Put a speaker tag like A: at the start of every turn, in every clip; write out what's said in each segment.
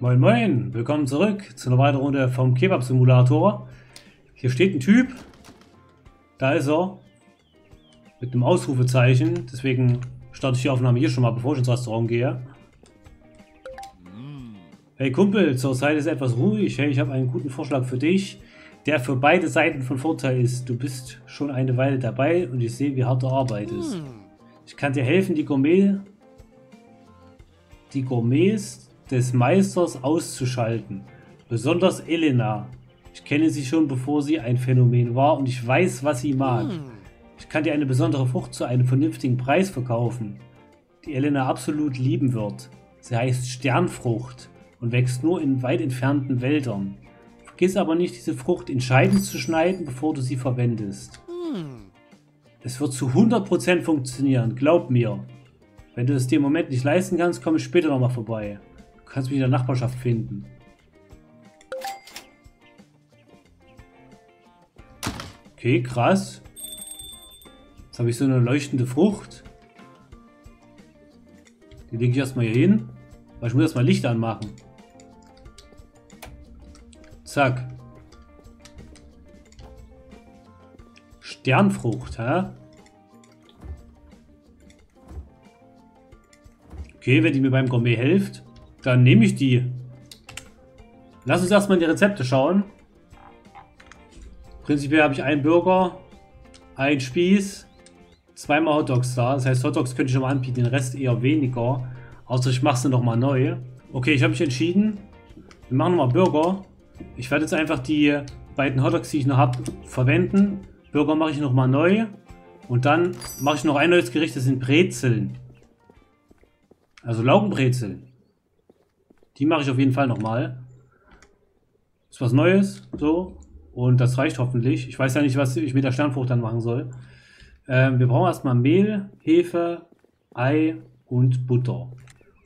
A: Moin Moin, willkommen zurück zu einer weiteren Runde vom Kebab Simulator. Hier steht ein Typ. Da ist er. Mit einem Ausrufezeichen. Deswegen starte ich die Aufnahme hier schon mal, bevor ich ins Restaurant gehe. Hey Kumpel, zur Seite ist etwas ruhig. Hey, ich habe einen guten Vorschlag für dich, der für beide Seiten von Vorteil ist. Du bist schon eine Weile dabei und ich sehe, wie hart du arbeitest. Ich kann dir helfen, die Gourmet die Gourmets des Meisters auszuschalten. Besonders Elena. Ich kenne sie schon, bevor sie ein Phänomen war und ich weiß, was sie mag. Ich kann dir eine besondere Frucht zu einem vernünftigen Preis verkaufen, die Elena absolut lieben wird. Sie heißt Sternfrucht und wächst nur in weit entfernten Wäldern. Vergiss aber nicht, diese Frucht in Scheiben zu schneiden, bevor du sie verwendest. Es wird zu 100% funktionieren, glaub mir. Wenn du es dir im Moment nicht leisten kannst, komme ich später nochmal vorbei. Du kannst mich in der Nachbarschaft finden. Okay, krass. Jetzt habe ich so eine leuchtende Frucht. Die lege ich erstmal hier hin. Weil ich muss erstmal Licht anmachen. Zack. Sternfrucht, hä? Okay, wenn die mir beim Gourmet hilft, dann nehme ich die. Lass uns erstmal in die Rezepte schauen. Prinzipiell habe ich einen Burger, einen Spieß, zweimal Hotdogs da. Das heißt, Hotdogs könnte ich schon mal anbieten, den Rest eher weniger. Außer ich mache sie nochmal neu. Okay, ich habe mich entschieden. Wir machen nochmal Burger. Ich werde jetzt einfach die beiden Hotdogs, die ich noch habe, verwenden. Burger mache ich nochmal neu. Und dann mache ich noch ein neues Gericht, das sind Brezeln. Also Laugenbrezeln. Die mache ich auf jeden Fall nochmal. Ist was Neues, so. Und das reicht hoffentlich. Ich weiß ja nicht, was ich mit der Sternfrucht dann machen soll. Ähm, wir brauchen erstmal Mehl, Hefe, Ei und Butter.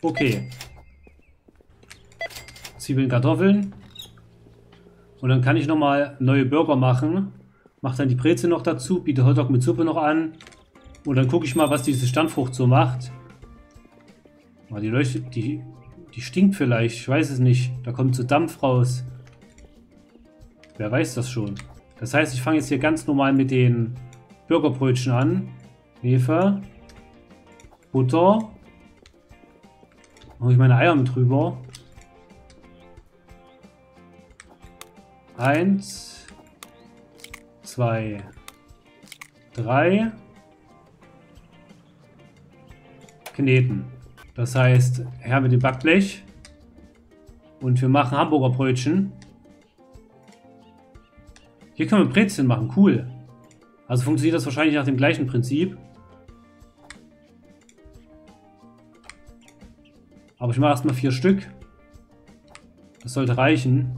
A: Okay. Zwiebeln, Kartoffeln. Und dann kann ich nochmal neue Burger machen. Mach dann die Brezel noch dazu, biete Hotdog mit Suppe noch an. Und dann gucke ich mal, was diese Sternfrucht so macht. Die leuchtet, die, die stinkt vielleicht, ich weiß es nicht. Da kommt so Dampf raus. Wer weiß das schon. Das heißt, ich fange jetzt hier ganz normal mit den Burgerbrötchen an. Hefe. Butter. Mache ich meine Eier mit drüber. Eins. Zwei. Drei. Kneten. Das heißt, her mit dem Backblech. Und wir machen Hamburger Brötchen. Hier können wir Brezeln machen, cool. Also funktioniert das wahrscheinlich nach dem gleichen Prinzip. Aber ich mache erstmal vier Stück. Das sollte reichen.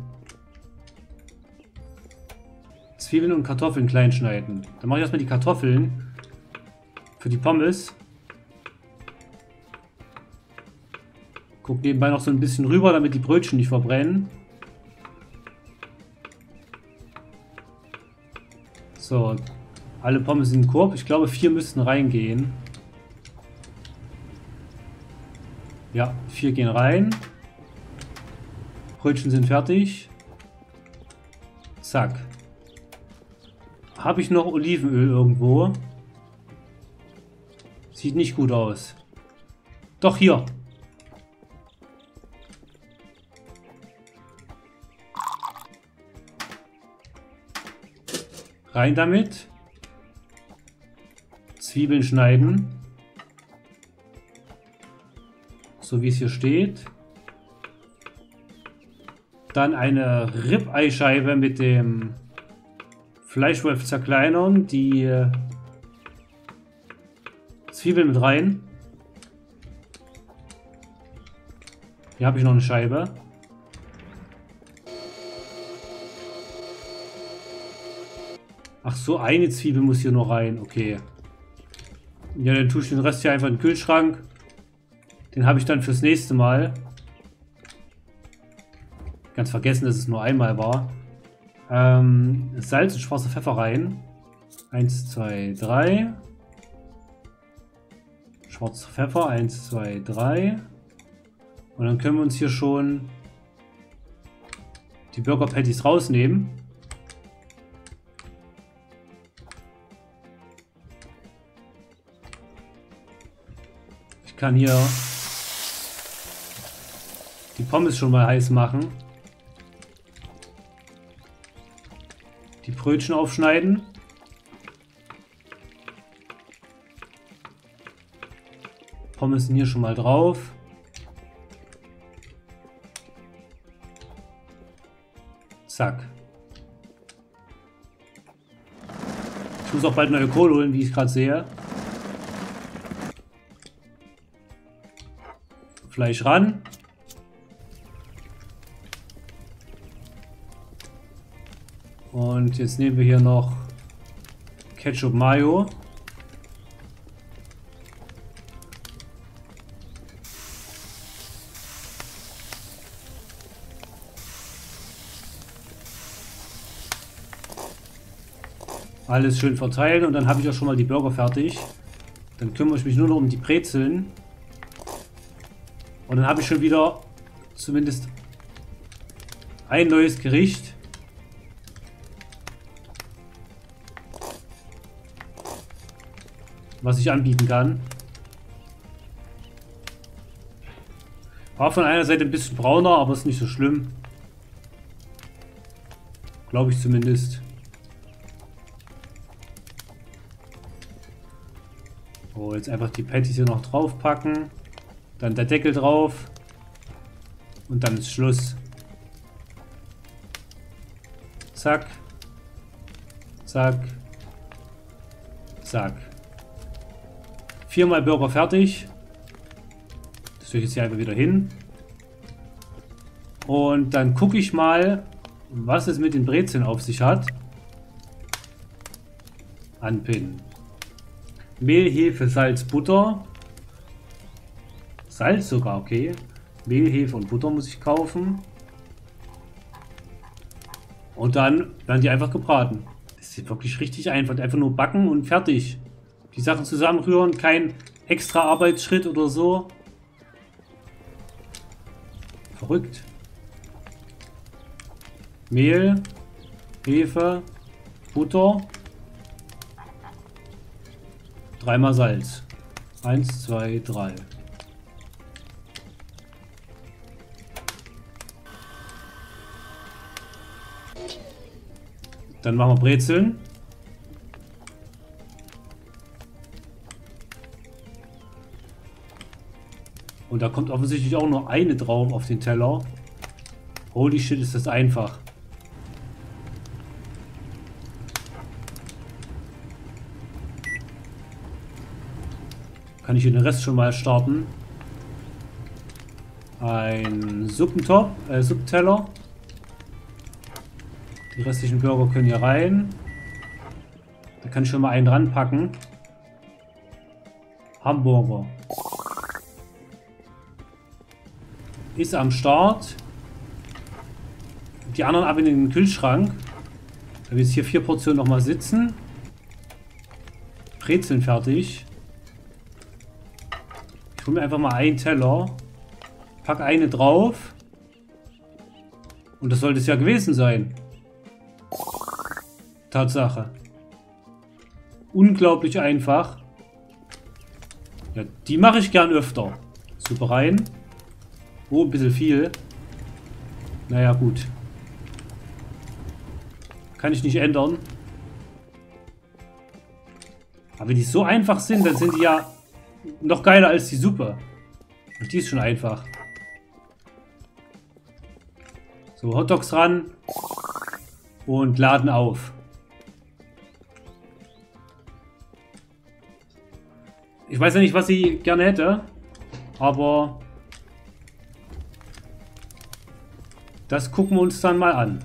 A: Zwiebeln und Kartoffeln klein schneiden. Dann mache ich erstmal die Kartoffeln für die Pommes. Guck nebenbei noch so ein bisschen rüber, damit die Brötchen nicht verbrennen. So, alle Pommes sind im Korb. Ich glaube, vier müssten reingehen. Ja, vier gehen rein. Brötchen sind fertig. Zack. Habe ich noch Olivenöl irgendwo? Sieht nicht gut aus. Doch, hier. Rein damit. Zwiebeln schneiden. So wie es hier steht. Dann eine Ribeischeibe mit dem Fleischwolf zerkleinern. Die äh, Zwiebeln mit rein. Hier habe ich noch eine Scheibe. Ach so, eine Zwiebel muss hier nur rein. Okay. Ja, dann tue ich den Rest hier einfach in den Kühlschrank. Den habe ich dann fürs nächste Mal. Ganz vergessen, dass es nur einmal war. Ähm, Salz und schwarzer Pfeffer rein. Eins, zwei, drei. Schwarzer Pfeffer. Eins, zwei, drei. Und dann können wir uns hier schon die Burger Patties rausnehmen. Ich kann hier die Pommes schon mal heiß machen. Die Brötchen aufschneiden. Pommes sind hier schon mal drauf. Zack. Ich muss auch bald neue Kohle holen, wie ich gerade sehe. Fleisch ran. Und jetzt nehmen wir hier noch Ketchup Mayo. Alles schön verteilen und dann habe ich auch schon mal die Burger fertig. Dann kümmere ich mich nur noch um die Brezeln. Und dann habe ich schon wieder zumindest ein neues Gericht. Was ich anbieten kann. War von einer Seite ein bisschen brauner, aber ist nicht so schlimm. Glaube ich zumindest. So, jetzt einfach die Patties hier noch drauf packen. Dann der Deckel drauf. Und dann ist Schluss. Zack. Zack. Zack. Viermal Burger fertig. Das tue ich jetzt hier einfach wieder hin. Und dann gucke ich mal, was es mit den Brezeln auf sich hat. Anpinnen. Mehl, Hefe, Salz, Butter. Salz sogar, okay. Mehl, Hefe und Butter muss ich kaufen. Und dann werden die einfach gebraten. Das ist wirklich richtig einfach. Einfach nur backen und fertig. Die Sachen zusammenrühren, kein extra Arbeitsschritt oder so. Verrückt. Mehl, Hefe, Butter. Dreimal Salz. Eins, zwei, drei. Dann machen wir Brezeln. Und da kommt offensichtlich auch nur eine drauf auf den Teller. Holy shit, ist das einfach. Kann ich den Rest schon mal starten. Ein Suppentop, äh, Suppteller. Die restlichen Burger können hier rein. Da kann ich schon mal einen ranpacken. Hamburger. Ist am Start. Die anderen ab in den Kühlschrank. Da jetzt hier vier Portionen nochmal sitzen. Brezeln fertig. Ich hole mir einfach mal einen Teller. Pack eine drauf. Und das sollte es ja gewesen sein. Tatsache. Unglaublich einfach. Ja, die mache ich gern öfter. Super rein. Oh, ein bisschen viel. Naja, gut. Kann ich nicht ändern. Aber wenn die so einfach sind, dann sind die ja noch geiler als die Suppe. Und die ist schon einfach. So, Hotdogs ran. Und laden auf. Ich weiß ja nicht, was sie gerne hätte. Aber... Das gucken wir uns dann mal an.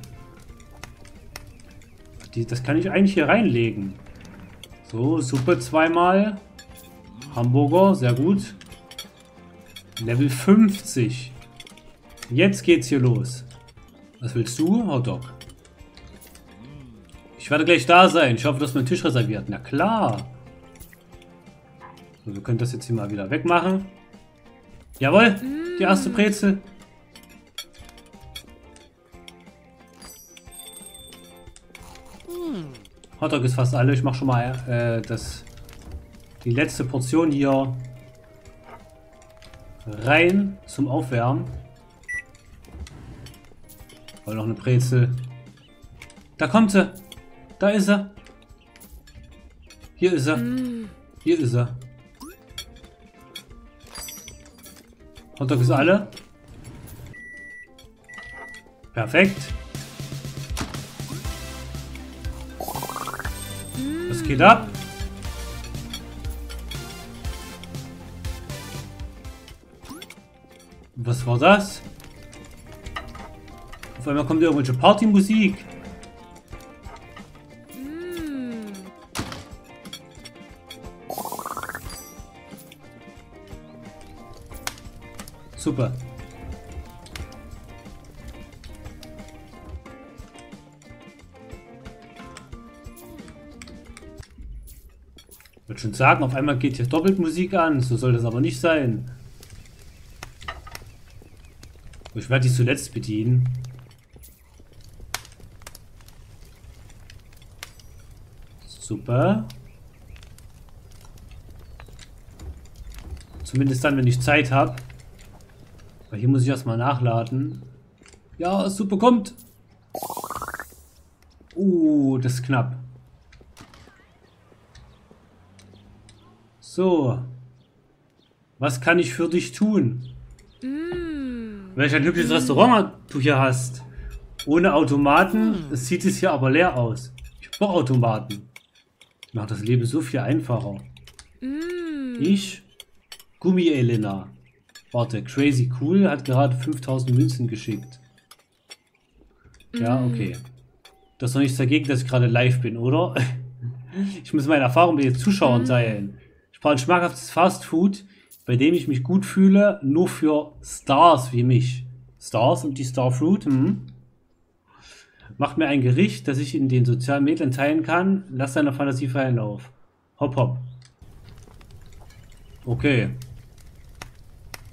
A: Die, das kann ich eigentlich hier reinlegen. So, Suppe zweimal. Hamburger, sehr gut. Level 50. Jetzt geht's hier los. Was willst du? Hotdog. Ich werde gleich da sein. Ich hoffe, du hast meinen Tisch reserviert. Na klar. So, wir können das jetzt hier mal wieder wegmachen. Jawohl, die erste Brezel. Hotdog ist fast alle. Ich mach schon mal äh, das, die letzte Portion hier rein zum Aufwärmen. Oh, noch eine Brezel. Da kommt sie. Da ist er. Hier ist er. Hier ist er. Hotdog ist alle. Perfekt. Was geht ab? Was war das? Auf einmal kommt irgendwelche Partymusik. Würde schon sagen, auf einmal geht hier doppelt Musik an. So soll das aber nicht sein. Ich werde die zuletzt bedienen. Super. Zumindest dann, wenn ich Zeit habe. Weil hier muss ich erstmal nachladen. Ja, super, kommt. Uh, das ist knapp. So. Was kann ich für dich tun? Mm. Welch ein hübsches mm. Restaurant du hier hast. Ohne Automaten mm. sieht es hier aber leer aus. Ich brauche Automaten. Macht das Leben so viel einfacher. Mm. Ich? Gummi Elena. Warte, Crazy Cool hat gerade 5000 Münzen geschickt. Ja, mm. okay. Das ist doch nichts dagegen, dass ich gerade live bin, oder? ich muss meine Erfahrung mit den Zuschauern mm. teilen. Brauche ein schmackhaftes Fastfood, bei dem ich mich gut fühle, nur für Stars wie mich. Stars und die Starfruit, hm. Macht mir ein Gericht, das ich in den sozialen Medien teilen kann. Lass deine Fantasie freien Lauf. Hopp, hopp. Okay.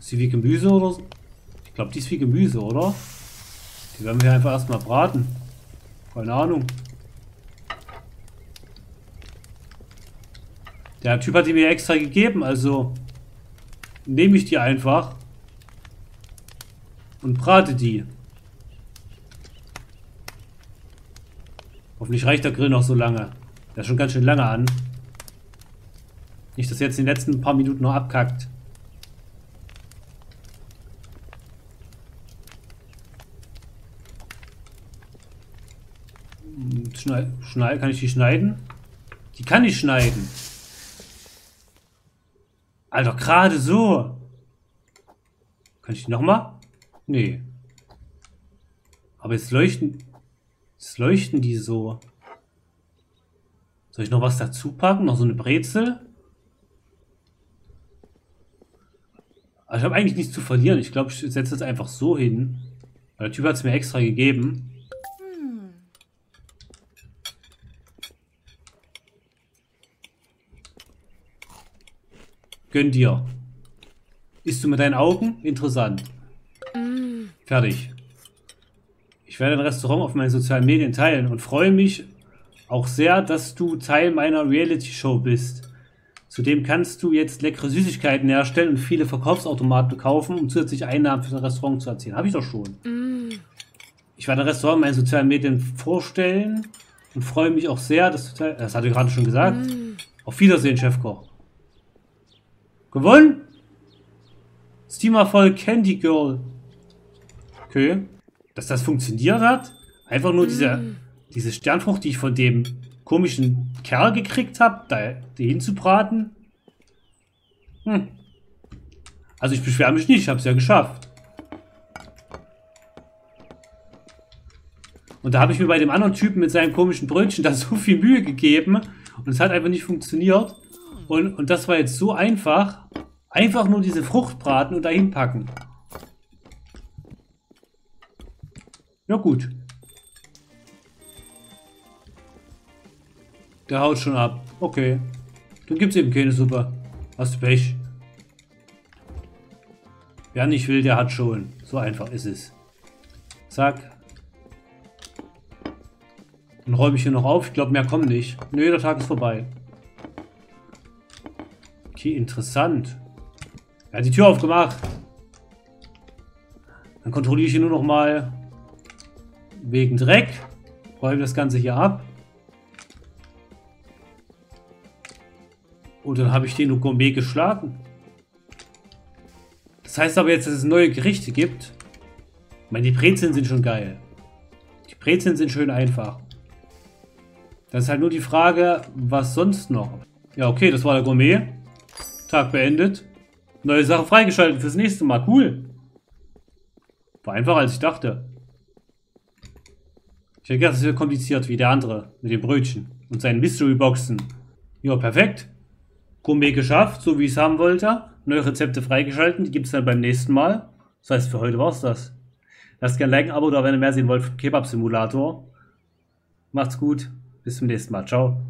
A: Ist die wie Gemüse oder so? Ich glaube, die ist wie Gemüse, oder? Die werden wir einfach erstmal braten. Keine Ahnung. Der Typ hat die mir extra gegeben, also nehme ich die einfach und brate die. Hoffentlich reicht der Grill noch so lange. Der ist schon ganz schön lange an. Nicht, dass jetzt in den letzten paar Minuten noch abkackt. Schneid, schneid, kann ich die schneiden? Die kann ich schneiden. Alter, gerade so. Kann ich nochmal? Nee. Aber jetzt leuchten... Jetzt leuchten die so. Soll ich noch was dazu packen? Noch so eine Brezel? Also ich habe eigentlich nichts zu verlieren. Ich glaube, ich setze das einfach so hin. Der Typ hat es mir extra gegeben. Gönn dir. Isst du mit deinen Augen? Interessant. Mm. Fertig. Ich werde ein Restaurant auf meinen sozialen Medien teilen und freue mich auch sehr, dass du Teil meiner Reality-Show bist. Zudem kannst du jetzt leckere Süßigkeiten herstellen und viele Verkaufsautomaten kaufen, um zusätzliche Einnahmen für das Restaurant zu erzielen. Habe ich doch schon. Mm. Ich werde ein Restaurant in meinen sozialen Medien vorstellen und freue mich auch sehr, dass du Teil... Das hatte ich gerade schon gesagt. Mm. Auf Wiedersehen, Chefkoch. Gewonnen? Steamerfolg Candy Girl. Okay. Dass das funktioniert hat? Einfach nur diese, mm. diese Sternfrucht, die ich von dem komischen Kerl gekriegt habe, da hinzubraten. Hm. Also ich beschwere mich nicht, ich habe es ja geschafft. Und da habe ich mir bei dem anderen Typen mit seinem komischen Brötchen da so viel Mühe gegeben und es hat einfach nicht funktioniert. Und, und das war jetzt so einfach. Einfach nur diese Frucht braten und dahin packen. Ja gut. Der haut schon ab. Okay. Dann gibt's eben keine Suppe. Hast du Pech. Wer nicht will, der hat schon. So einfach ist es. Zack. Dann räume ich hier noch auf. Ich glaube, mehr kommen nicht. Nö, der Tag ist vorbei. Okay, interessant. Er hat die Tür aufgemacht. Dann kontrolliere ich hier nur noch mal wegen Dreck. Räume das Ganze hier ab. Und dann habe ich den Gourmet geschlagen. Das heißt aber jetzt, dass es neue Gerichte gibt. Ich meine, die Brezeln sind schon geil. Die Brezeln sind schön einfach. Das ist halt nur die Frage, was sonst noch. Ja, okay, das war der Gourmet. Tag beendet. Neue Sache freigeschaltet fürs nächste Mal. Cool. War einfacher, als ich dachte. Ich hätte gedacht, es wird kompliziert wie der andere mit den Brötchen und seinen Mystery-Boxen. Ja, perfekt. Gourmet geschafft, so wie ich es haben wollte. Neue Rezepte freigeschalten, die gibt es dann beim nächsten Mal. Das heißt, für heute war es das. Lasst gerne ein Like, ein Abo da, wenn ihr mehr sehen wollt vom Kebab-Simulator. Macht's gut, bis zum nächsten Mal. Ciao.